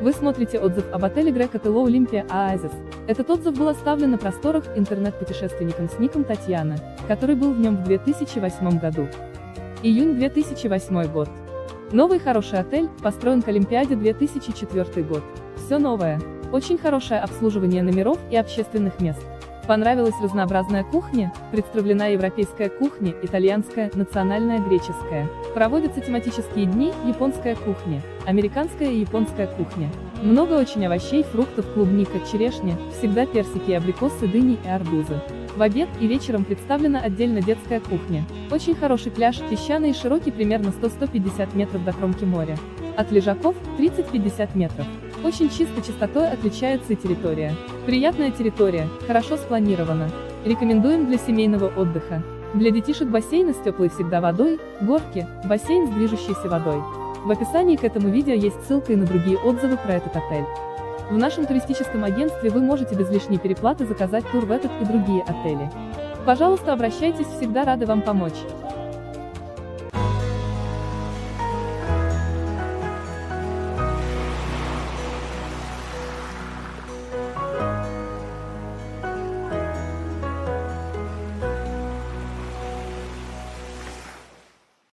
Вы смотрите отзыв об отеле Грек Отело Олимпия Оазис. Этот отзыв был оставлен на просторах интернет-путешественником с ником Татьяна, который был в нем в 2008 году. Июнь 2008 год. Новый хороший отель, построен к Олимпиаде 2004 год. Все новое. Очень хорошее обслуживание номеров и общественных мест. Понравилась разнообразная кухня, представлена европейская кухня, итальянская, национальная греческая. Проводятся тематические дни, японская кухня, американская и японская кухня. Много очень овощей, фруктов, клубника, черешня, всегда персики, абрикосы, дыни и арбузы. В обед и вечером представлена отдельно детская кухня. Очень хороший пляж, песчаный и широкий примерно 100-150 метров до кромки моря. От лежаков 30-50 метров. Очень чисто чистотой отличается и территория. Приятная территория, хорошо спланирована. Рекомендуем для семейного отдыха. Для детишек бассейны с теплой всегда водой, горки, бассейн с движущейся водой. В описании к этому видео есть ссылка и на другие отзывы про этот отель. В нашем туристическом агентстве вы можете без лишней переплаты заказать тур в этот и другие отели. Пожалуйста, обращайтесь, всегда рады вам помочь.